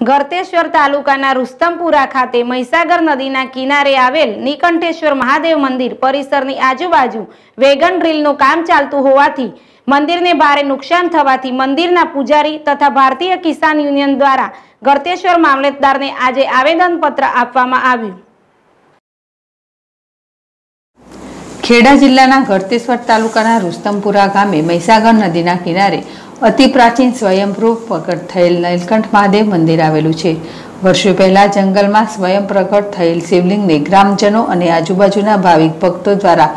ગરતેશ્વર તાલુકાના રુસ્તમપુરા ખાતે મહીસાગર નદીના કિનારે આવેલ નીકંઠેશ્વર મહાદેવ મંદિર પરિસરની આજુબાજુ વેગન ડ્રીલનું કામ ચાલતું હોવાથી મંદિરને ભારે નુકસાન થવાથી મંદિરના પૂજારી તથા ભારતીય કિસાન યુનિયન દ્વારા ગરતેશ્વર મામલતદારને આજે આવેદનપત્ર આપવામાં આવ્યું. ખેડા જિલ્લાના ગરતેશ્વર તાલુકાના રુસ્તમપુરા ગામે મહીસાગર નદીના કિનારે અતિ પ્રાચીન સ્વયંભૂ પ્રગટ થયેલ નીલકંઠ મહાદેવ મંદિર આવેલું છે. વર્ષો પહેલા જંગલમાં સ્વયં પ્રગટ થયેલ શિવલિંગને ગ્રામજનો અને આજુબાજુના ભાવિક ભક્તો દ્વારા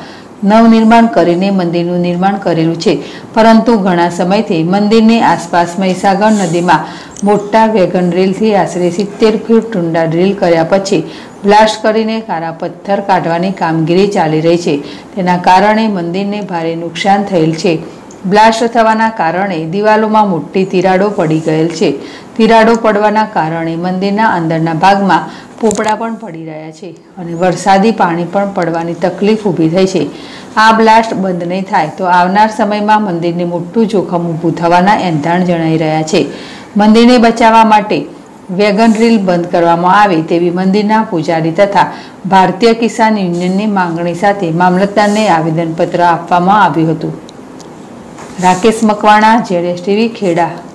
નવનિર્માણ કરીને મંદિરનું નિર્માણ કરેલું છે. પરંતુ ઘણા સમયથી મંદિરની આસપાસ મહીસાગર નદીમાં મોટા વેગન ડ્રીલથી આશરે સિત્તેર ફૂટ ટુંડા ડ્રીલ કર્યા પછી બ્લાસ્ટ કરીને કારા પથ્થર કાઢવાની કામગીરી ચાલી રહી છે. તેના કારણે મંદિરને ભારે નુકસાન થયેલ છે. બ્લાસ્ટ થવાના કારણે દિવાલોમાં મોટી તિરાડો પડી ગયેલ છે. તિરાડો પડવાના કારણે મંદિરના અંદરના ભાગમાં પોપડા પણ પડી રહ્યા છે અને વરસાદી પાણી પણ પડવાની તકલીફ ઊભી થઈ છે. આ બ્લાસ્ટ બંધ નહીં થાય તો આવનાર સમયમાં મંદિરને મોટું જોખમ ઊભું થવાના એંધાણ જણાઈ રહ્યા છે. મંદિરને બચાવવા માટે વેગન રીલ બંધ કરવામાં આવે તેવી મંદિરના પૂજારી તથા ભારતીય કિસાન યુનિયનની માંગણી સાથે મામલતદારને આવેદનપત્ર આપવામાં આવ્યું હતું. રાકેશ મકવાણા જેડેશ ટીવી ખેડા.